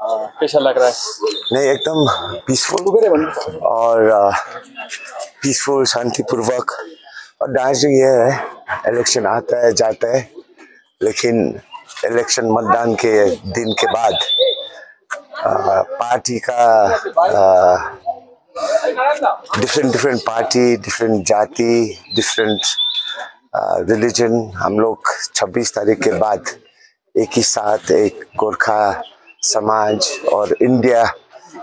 कैसा लग रहा है? नहीं एकदम पीसफुल और पीसफुल शांतिपूर्वक। और दार्जिलिंग ये है इलेक्शन आता है जाता है लेकिन इलेक्शन मतदान के दिन के बाद आ, पार्टी का डिफरेंट डिफरेंट पार्टी डिफरेंट जाति डिफरेंट रिलीजन हम लोग 26 तारीख के बाद एक ही साथ एक गोरखा समाज और इंडिया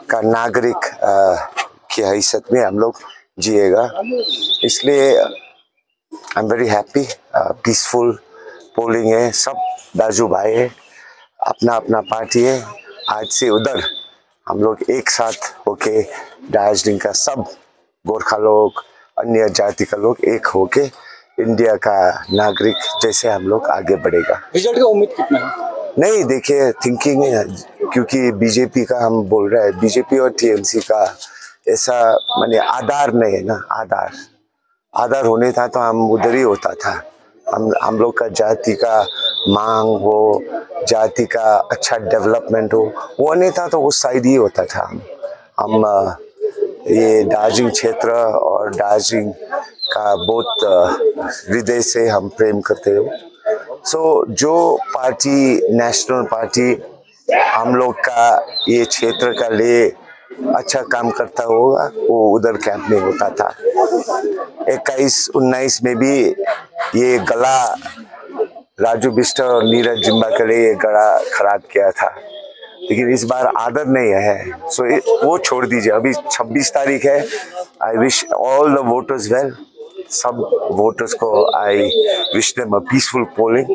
का नागरिक की हैसियत में हम लोग जिएगा। इसलिए I am very happy peaceful polling है, सब दाजू भाई है अपना अपना पार्टी है। आज से उधर हम लोग एक साथ होके दार्जिलिंग का सब गोरखा लोग, अन्य जाति का लोग एक होके इंडिया का नागरिक जैसे हम लोग आगे बढ़ेगा। रिज़ल्ट का उम्मीद कितना है? नहीं, देखिए थिंकिंग है, क्योंकि बीजेपी का हम बोल रहे हैं बीजेपी और टीएमसी का ऐसा माने आधार नहीं है ना, आधार। आधार होने था तो हम उधर ही होता था। हम हम लोग का जाति का मांग हो, जाति का अच्छा डेवलपमेंट हो, वो नहीं था तो उस साइड ही होता था हम। हम ये दार्जिलिंग क्षेत्र और दार्जिलिंग का बहुत हृदय से हम प्रेम करते हो। सो so, जो पार्टी नेशनल पार्टी हम लोग का ये क्षेत्र का लिए अच्छा काम करता होगा वो उधर कैंप में होता था। इक्कीस उन्नीस में भी ये गला राजू बिस्टर और नीरज जिम्बा के लिए ये गला खराब किया था। लेकिन इस बार आदर नहीं है। सो वो छोड़ दीजिए। अभी 26 तारीख है। I wish all the voters well सब वोटर्स को I wish them a peaceful polling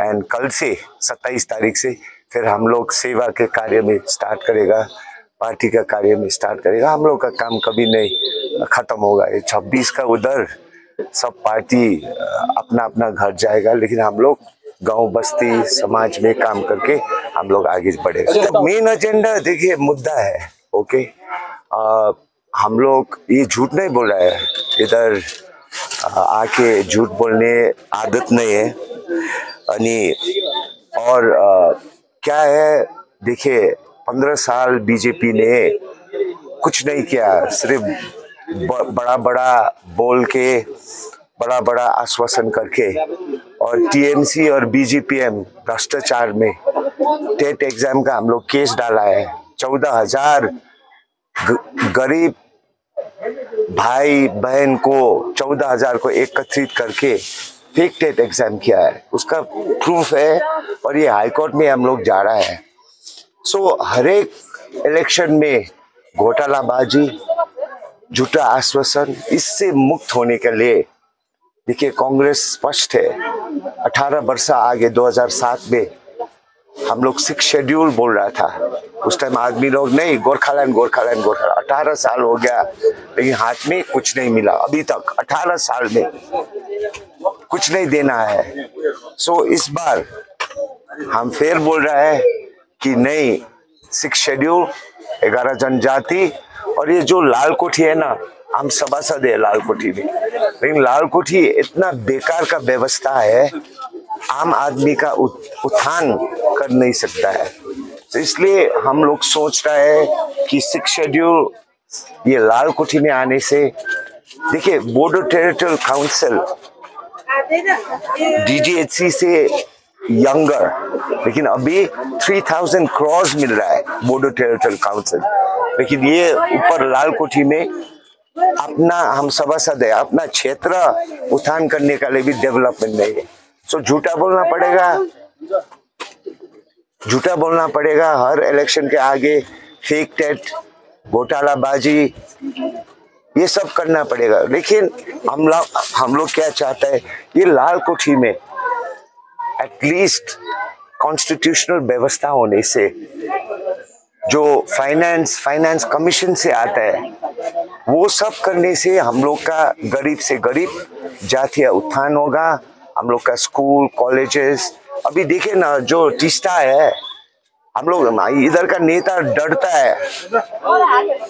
and कल से 27 तारीख से फिर हम लोग सेवा के कार्य में स्टार्ट करेगा पार्टी का कार्य में स्टार्ट करेगा। हम लोग का काम कभी नहीं खत्म होगा। ये छब्बीस का उधर सब पार्टी अपना अपना घर जाएगा। लेकिन हम लोग गाँव बस्ती समाज में काम करके हम लोग आगे बढ़ेगा। तो मेन एजेंडा देखिए मुद्दा है ओके आ, हम लोग ये झूठ नहीं बोल रहा है। इधर आके झूठ बोलने आदत नहीं है। अनि और आ, क्या है देखिए पंद्रह साल बीजेपी ने कुछ नहीं किया। सिर्फ़ ब, बड़ा बड़ा बोल के बड़ा बड़ा आश्वासन करके और टीएमसी और बीजेपीएम भ्रष्टाचार में टेट एग्ज़ाम का हम लोग केस डाला है। चौदह हज़ार गरीब भाई बहन को चौदह हज़ार को एकत्रित करके फेक टेट एग्ज़ाम किया है। उसका प्रूफ है और ये हाईकोर्ट में हम लोग जा रहा है। सो so, हर एक इलेक्शन में घोटालाबाजी झूठा आश्वासन इससे मुक्त होने के लिए देखिए कांग्रेस स्पष्ट है। 18 वर्ष आगे 2007 में हम लोग सिक्स शेड्यूल बोल रहा था। उस टाइम आदमी लोग नहीं गोरखालैंड गोरखालैंड गोरखा अठारह साल हो गया लेकिन हाथ में कुछ नहीं मिला अभी तक अठारह साल में। कुछ नहीं देना है। सो so, इस बार हम फिर बोल रहे हैं कि नहीं सिक्स शेड्यूल ग्यारह जनजाति और ये जो लाल कोठी है ना हम सभासद है लाल कोठी में। लेकिन लाल कोठी इतना बेकार का व्यवस्था है आम आदमी का उत्थान कर नहीं सकता है। तो इसलिए हम लोग सोच रहे हैं कि सिक्स शेड्यूल ये लाल कोठी में आने से, देखिए बोर्डो टेरिटोरियल काउंसिल डीजीएचसी से यंगर लेकिन अभी 3000 क्रॉस मिल रहा है बोर्डो टेरिटोरियल काउंसिल लेकिन ये ऊपर लाल कोठी में अपना, हम सभासद है अपना क्षेत्र उत्थान करने का लिए भी डेवलपमेंट नहीं है। सो झूठा बोलना पड़ेगा। झूठा बोलना पड़ेगा, हर इलेक्शन के आगे फेक टेट घोटालाबाजी, ये सब करना पड़ेगा। लेकिन हम लोग हम लोग क्या चाहते हैं, ये लाल कोठी में एटलीस्ट कॉन्स्टिट्यूशनल व्यवस्था होने से जो फाइनेंस फाइनेंस कमीशन से आता है, वो सब करने से हम लोग का गरीब से गरीब जातीय उत्थान होगा, हम लोग का स्कूल कॉलेजेस अभी देखे ना, जो टिस्टा है, हम लोग इधर का नेता डरता है।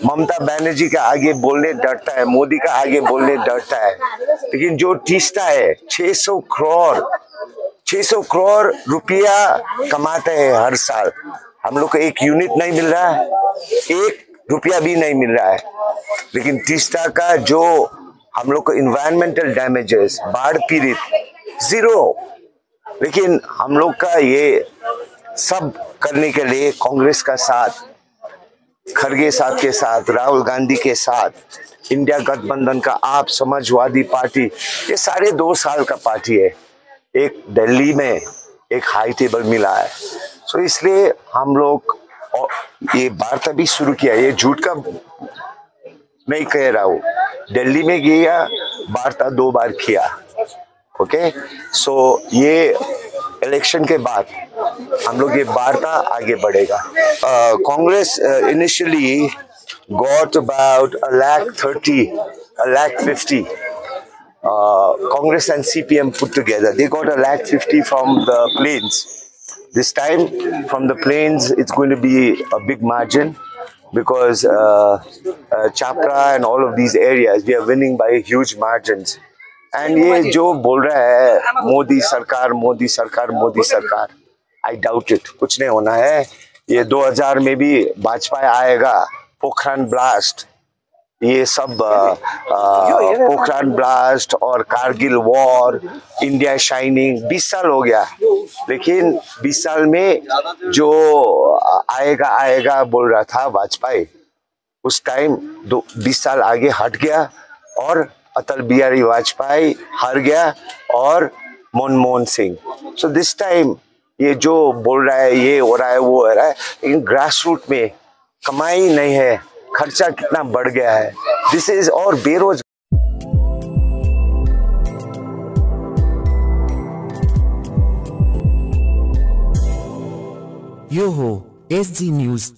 ममता बनर्जी का आगे बोलने डरता है, मोदी का आगे बोलने डरता है। लेकिन जो टिस्टा है 600 करोड़ 600 करोड़ रुपया कमाते हैं हर साल। हम लोग को एक यूनिट नहीं मिल रहा है, एक रुपया भी नहीं मिल रहा है। लेकिन तीसरा का जो हम लोग को इन्वायरमेंटल डैमेजेस बाढ़ पीड़ित ज़ीरो लेकिन हम लोग का ये सब करने के लिए कांग्रेस का साथ, खड़गे साहब के साथ, राहुल गांधी के साथ, इंडिया गठबंधन का आप समाजवादी पार्टी, ये साढ़े दो साल का पार्टी है। एक दिल्ली में एक हाई टेबल मिला है। सो इसलिए हम लोग ये वार्ता भी शुरू किया ये झूठ का नहीं कह रहा हूँ, दिल्ली में गया, वार्ता दो बार किया। ओके सो ये इलेक्शन के बाद हम लोग ये वार्ता आगे बढ़ेगा Congress initially got about a lakh 30 a lakh 50 uh, congress and cpm put together they got a lakh 50 from the plains this time from the plains it's going to be a big margin because uh, uh, chapra and all of these areas we are winning by huge margins And ये जो बोल रहा है मोदी सरकार मोदी सरकार मोदी सरकार। I doubt it कुछ नहीं होना है। ये 2000 में भी भाजपा आएगा। पोखरान ब्लास्ट ये सब पोखरान ब्लास्ट और कारगिल वॉर इंडिया शाइनिंग 20 साल हो गया। लेकिन 20 साल में जो आएगा आएगा बोल रहा था वाजपेयी उस टाइम दो बीस साल आगे हट गया। और अटल बिहारी वाजपेयी हार गया और Manmohan Singh. So this time ये जो बोल रहा है, ये हो रहा है, वो हो रहा है, लेकिन ग्रास रूट में कमाई नहीं है, खर्चा कितना बढ़ गया है। दिस इज़ और बेरोज यो हो एस जी न्यूज़